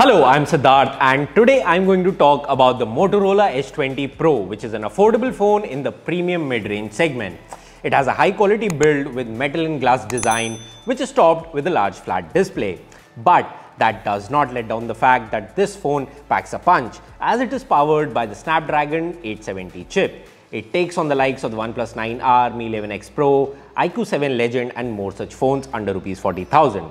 Hello, I'm Siddharth and today I'm going to talk about the Motorola Edge20 Pro which is an affordable phone in the premium mid-range segment. It has a high quality build with metal and glass design which is topped with a large flat display. But that does not let down the fact that this phone packs a punch as it is powered by the Snapdragon 870 chip. It takes on the likes of the OnePlus 9R, Mi 11X Pro, iQOO 7 Legend and more such phones under Rs 40,000.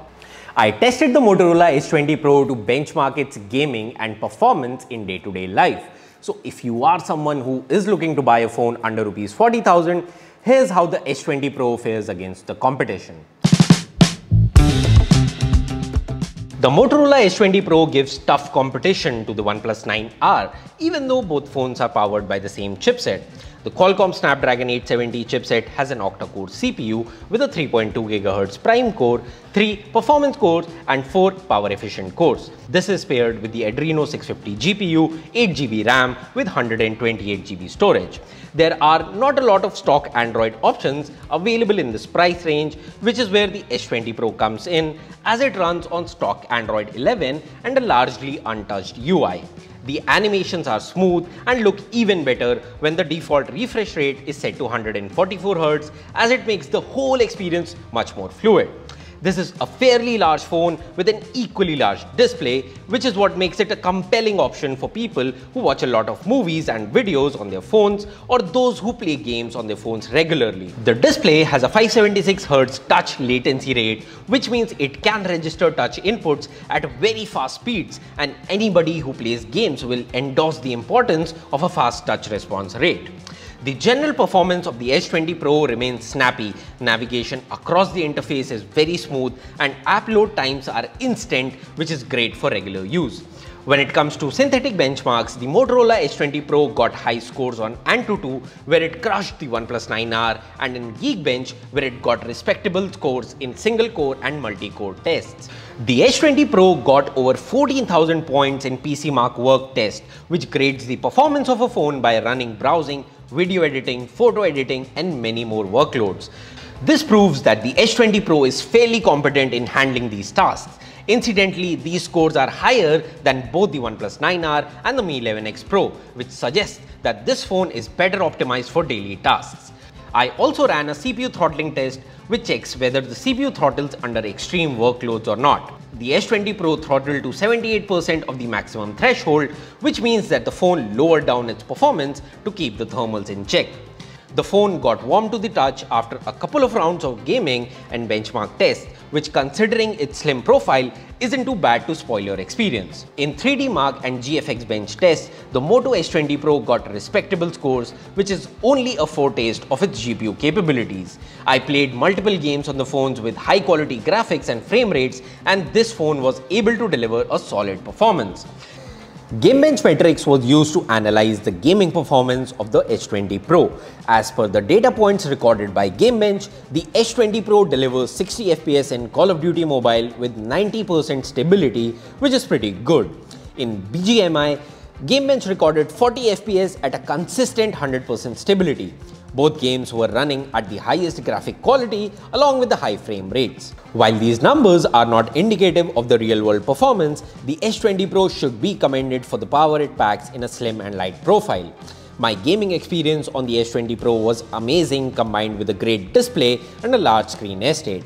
I tested the Motorola Edge20 Pro to benchmark its gaming and performance in day-to-day -day life. So if you are someone who is looking to buy a phone under Rs 40,000, here's how the Edge20 Pro fares against the competition. The Motorola Edge20 Pro gives tough competition to the OnePlus 9R, even though both phones are powered by the same chipset. The Qualcomm Snapdragon 870 chipset has an octa-core CPU with a 3.2 GHz prime core, 3 performance cores and 4 power-efficient cores. This is paired with the Adreno 650 GPU, 8GB RAM with 128GB storage. There are not a lot of stock Android options available in this price range, which is where the Edge20 Pro comes in as it runs on stock Android 11 and a largely untouched UI. The animations are smooth and look even better when the default refresh rate is set to 144Hz as it makes the whole experience much more fluid. This is a fairly large phone with an equally large display, which is what makes it a compelling option for people who watch a lot of movies and videos on their phones or those who play games on their phones regularly. The display has a 576Hz touch latency rate, which means it can register touch inputs at very fast speeds and anybody who plays games will endorse the importance of a fast touch response rate. The general performance of the Edge20 Pro remains snappy, navigation across the interface is very smooth and app load times are instant which is great for regular use. When it comes to synthetic benchmarks, the Motorola Edge20 Pro got high scores on Antutu where it crushed the OnePlus 9R and in Geekbench where it got respectable scores in single core and multi-core tests. The Edge20 Pro got over 14,000 points in PCMark work test which grades the performance of a phone by running browsing, video editing, photo editing and many more workloads. This proves that the Edge20 Pro is fairly competent in handling these tasks. Incidentally, these scores are higher than both the OnePlus 9R and the Mi 11X Pro, which suggests that this phone is better optimized for daily tasks. I also ran a CPU throttling test which checks whether the CPU throttles under extreme workloads or not. The Edge20 Pro throttled to 78% of the maximum threshold, which means that the phone lowered down its performance to keep the thermals in check. The phone got warm to the touch after a couple of rounds of gaming and benchmark tests, which considering its slim profile isn't too bad to spoil your experience. In 3D Mark and GFX bench tests, the Moto Edge20 Pro got respectable scores, which is only a foretaste of its GPU capabilities. I played multiple games on the phones with high quality graphics and frame rates, and this phone was able to deliver a solid performance. GameBench metrics was used to analyze the gaming performance of the Edge20 Pro. As per the data points recorded by GameBench, the Edge20 Pro delivers 60 FPS in Call of Duty Mobile with 90% stability, which is pretty good. In BGMI, GameBench recorded 40 FPS at a consistent 100% stability. Both games were running at the highest graphic quality along with the high frame rates. While these numbers are not indicative of the real world performance, the Edge20 Pro should be commended for the power it packs in a slim and light profile. My gaming experience on the Edge20 Pro was amazing combined with a great display and a large screen estate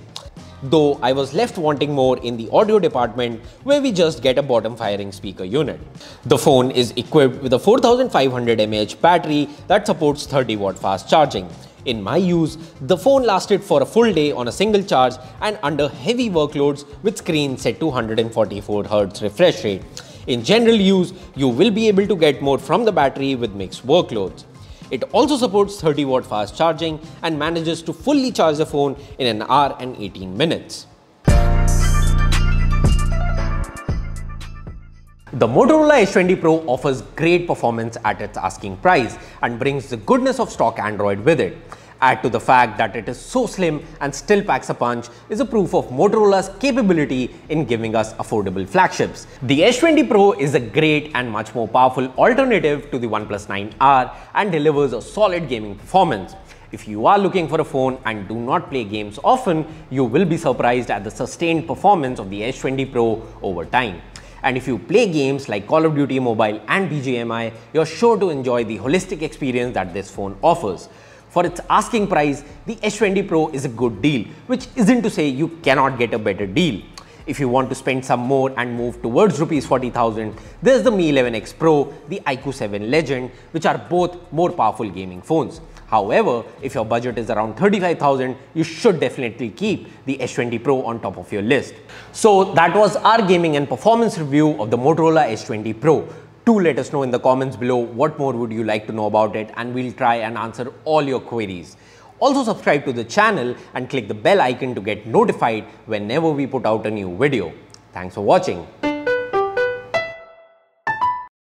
though I was left wanting more in the audio department where we just get a bottom firing speaker unit. The phone is equipped with a 4500 mAh battery that supports 30 watt fast charging. In my use, the phone lasted for a full day on a single charge and under heavy workloads with screen set to 144Hz refresh rate. In general use, you will be able to get more from the battery with mixed workloads. It also supports 30 watt fast charging and manages to fully charge the phone in an hour and 18 minutes. The Motorola Edge20 Pro offers great performance at its asking price and brings the goodness of stock Android with it. Add to the fact that it is so slim and still packs a punch is a proof of Motorola's capability in giving us affordable flagships. The Edge20 Pro is a great and much more powerful alternative to the OnePlus 9R and delivers a solid gaming performance. If you are looking for a phone and do not play games often, you will be surprised at the sustained performance of the Edge20 Pro over time. And if you play games like Call of Duty Mobile and BGMI, you're sure to enjoy the holistic experience that this phone offers. For its asking price, the Edge20 Pro is a good deal, which isn't to say you cannot get a better deal. If you want to spend some more and move towards rupees 40,000, there's the Mi 11X Pro, the iQOO 7 Legend, which are both more powerful gaming phones. However, if your budget is around 35,000, you should definitely keep the Edge20 Pro on top of your list. So that was our gaming and performance review of the Motorola Edge20 Pro. Do let us know in the comments below what more would you like to know about it and we'll try and answer all your queries. Also subscribe to the channel and click the bell icon to get notified whenever we put out a new video. Thanks for watching.